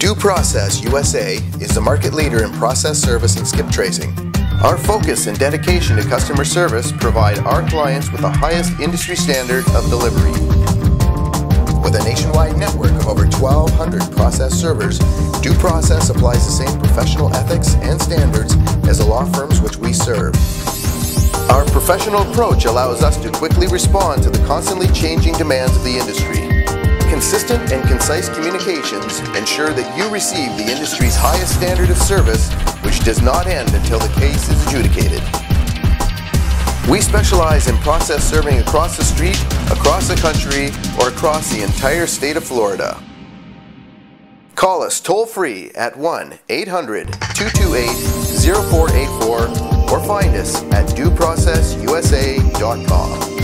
Due Process USA is the market leader in process service and skip tracing. Our focus and dedication to customer service provide our clients with the highest industry standard of delivery. With a nationwide network of over 1,200 process servers, Due Process applies the same professional ethics and standards as the law firms which we serve. Our professional approach allows us to quickly respond to the constantly changing demands of the industry. Consistent and concise communications ensure that you receive the industry's highest standard of service, which does not end until the case is adjudicated. We specialize in process serving across the street, across the country, or across the entire state of Florida. Call us toll free at 1 800 228 0484 or find us at dueprocessusa.com.